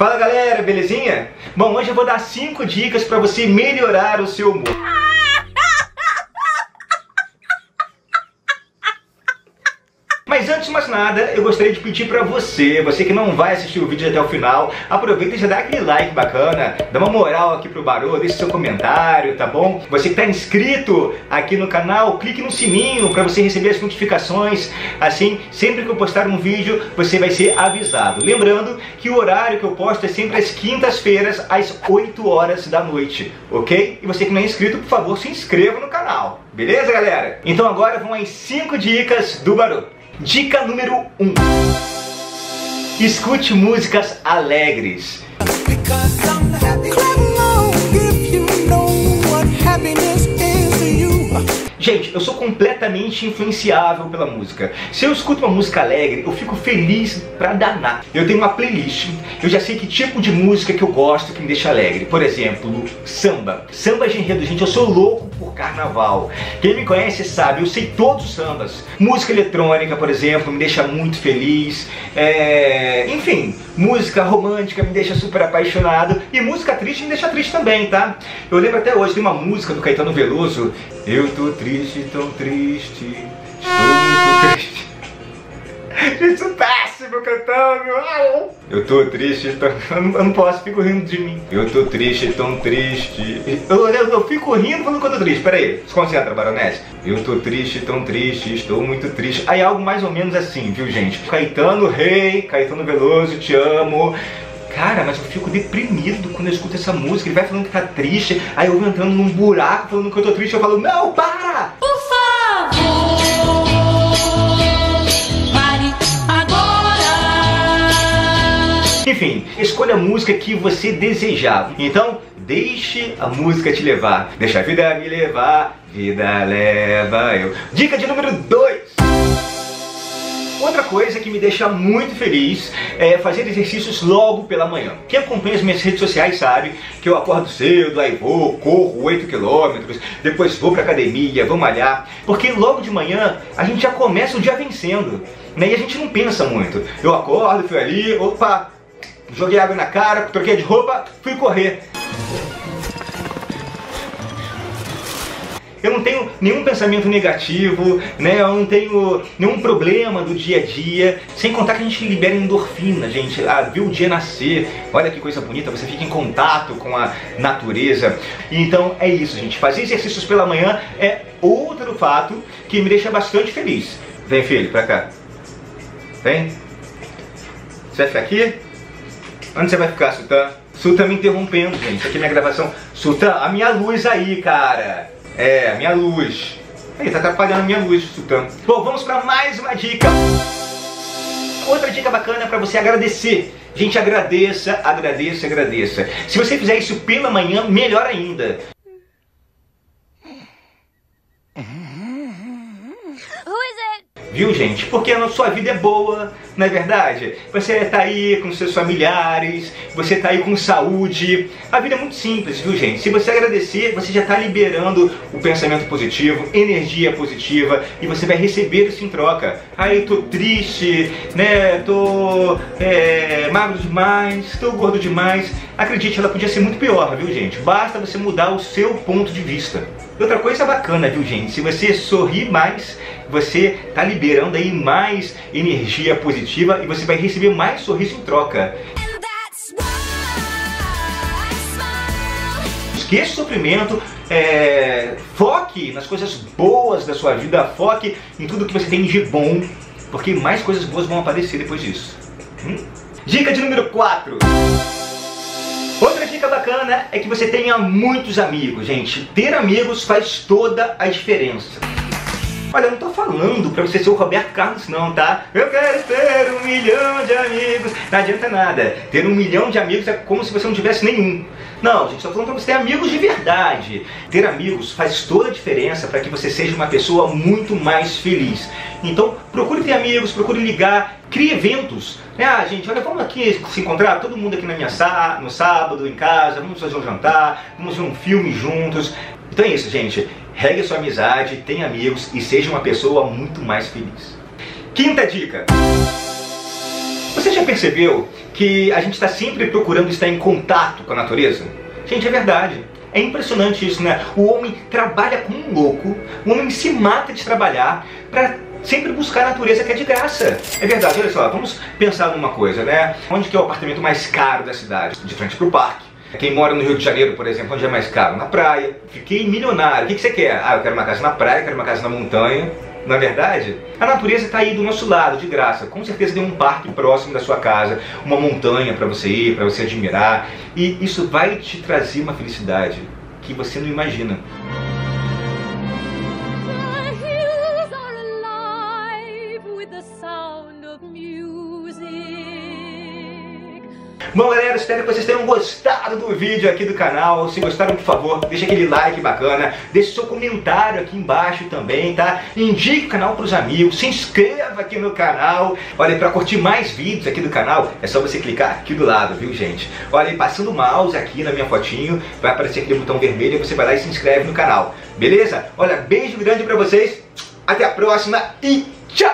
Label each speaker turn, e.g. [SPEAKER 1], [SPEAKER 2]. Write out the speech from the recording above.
[SPEAKER 1] Fala galera, belezinha? Bom, hoje eu vou dar 5 dicas para você melhorar o seu humor. Mas antes de mais nada, eu gostaria de pedir pra você, você que não vai assistir o vídeo até o final, aproveita e já dá aquele like bacana, dá uma moral aqui pro Barô, deixa seu comentário, tá bom? Você que tá inscrito aqui no canal, clique no sininho pra você receber as notificações, assim, sempre que eu postar um vídeo, você vai ser avisado. Lembrando que o horário que eu posto é sempre às quintas-feiras, às 8 horas da noite, ok? E você que não é inscrito, por favor, se inscreva no canal, beleza, galera? Então agora vão as 5 dicas do Barô. Dica número 1. Um. Escute músicas alegres. Gente, eu sou completamente influenciável pela música. Se eu escuto uma música alegre, eu fico feliz pra danar. Eu tenho uma playlist, eu já sei que tipo de música que eu gosto que me deixa alegre. Por exemplo, samba. Samba de enredo, gente, eu sou louco por carnaval. Quem me conhece sabe, eu sei todos os sambas. Música eletrônica, por exemplo, me deixa muito feliz. É... Enfim, música romântica me deixa super apaixonado. E música triste me deixa triste também, tá? Eu lembro até hoje, tem uma música do Caetano Veloso. Eu tô triste, tão triste, estou muito triste. Isso péssimo cantando. Eu tô triste, tô... eu, não, posso, fico rindo de mim. Eu tô triste, tão triste. Eu, eu, eu fico rindo falando que eu tô triste. Pera aí, se concentra, baronete. Eu tô triste, tão triste, estou muito triste. Aí algo mais ou menos assim, viu, gente? Caetano Rei, Caetano Veloso, te amo. Cara, mas eu fico deprimido quando eu escuto essa música. Ele vai falando que tá triste, aí eu vou entrando num buraco falando que eu tô triste. Eu falo, não, para! Enfim, escolha a música que você desejar. Então, deixe a música te levar. Deixa a vida me levar, vida leva eu. Dica de número 2. Outra coisa que me deixa muito feliz é fazer exercícios logo pela manhã. Quem acompanha as minhas redes sociais sabe que eu acordo cedo, aí vou, corro 8 quilômetros, depois vou pra academia, vou malhar, porque logo de manhã a gente já começa o dia vencendo, né? E a gente não pensa muito. Eu acordo, fui ali, opa, joguei água na cara, troquei de roupa, fui correr. Eu não tenho nenhum pensamento negativo, né? Eu não tenho nenhum problema do dia a dia. Sem contar que a gente libera endorfina, gente. Ah, viu o dia nascer. Olha que coisa bonita, você fica em contato com a natureza. Então é isso, gente. Fazer exercícios pela manhã é outro fato que me deixa bastante feliz. Vem, filho, pra cá. Vem. Você vai ficar aqui? Onde você vai ficar, Sultan? Sultan me interrompendo, gente. Aqui na gravação. Sultan, a minha luz aí, cara. É, minha luz. Aí, tá atrapalhando a minha luz, Sultan. Bom, vamos para mais uma dica. Outra dica bacana para você agradecer. Gente, agradeça, agradeça, agradeça. Se você fizer isso pela manhã, melhor ainda. Viu, gente? Porque a sua vida é boa, não é verdade? Você está aí com seus familiares, você está aí com saúde. A vida é muito simples, viu, gente? Se você agradecer, você já está liberando o pensamento positivo, energia positiva, e você vai receber isso em troca. Eu tô triste, né? Tô é, magro demais, tô gordo demais. Acredite, ela podia ser muito pior, viu, gente? Basta você mudar o seu ponto de vista. Outra coisa bacana, viu, gente? Se você sorrir mais, você tá liberando aí mais energia positiva e você vai receber mais sorriso em troca. Esqueça o sofrimento, é, foque nas coisas boas da sua vida, foque em tudo que você tem de bom, porque mais coisas boas vão aparecer depois disso. Hum? Dica de número 4. Outra dica bacana é que você tenha muitos amigos, gente. Ter amigos faz toda a diferença. Olha, eu não tô falando pra você ser o Roberto Carlos não, tá? Eu quero ter um milhão de amigos. Não adianta nada. Ter um milhão de amigos é como se você não tivesse nenhum. Não, gente, estou falando pra você ter amigos de verdade. Ter amigos faz toda a diferença para que você seja uma pessoa muito mais feliz. Então, procure ter amigos, procure ligar, crie eventos. Ah, gente, olha, vamos aqui se encontrar, todo mundo aqui na minha sala, no sábado, em casa, vamos fazer um jantar, vamos ver um filme juntos. Então é isso, gente. Regue sua amizade, tenha amigos e seja uma pessoa muito mais feliz. Quinta dica. Você já percebeu que a gente está sempre procurando estar em contato com a natureza? Gente, é verdade. É impressionante isso, né? O homem trabalha como um louco, o homem se mata de trabalhar para sempre buscar a natureza que é de graça. É verdade, olha só, vamos pensar numa coisa, né? Onde que é o apartamento mais caro da cidade? De frente pro parque. Quem mora no Rio de Janeiro, por exemplo, onde é mais caro? Na praia. Fiquei milionário. O que, que você quer? Ah, eu quero uma casa na praia, quero uma casa na montanha. Na verdade, a natureza está aí do nosso lado, de graça. Com certeza tem um parque próximo da sua casa, uma montanha para você ir, para você admirar. E isso vai te trazer uma felicidade que você não imagina. Bom galera, espero que vocês tenham gostado do vídeo aqui do canal. Se gostaram, por favor, deixa aquele like bacana, deixe seu comentário aqui embaixo também, tá? Indique o canal para os amigos, se inscreva aqui no canal. Olha, para curtir mais vídeos aqui do canal, é só você clicar aqui do lado, viu gente? Olha, passando o mouse aqui na minha fotinho, vai aparecer aquele botão vermelho e você vai lá e se inscreve no canal. Beleza? Olha, beijo grande para vocês, até a próxima e tchau!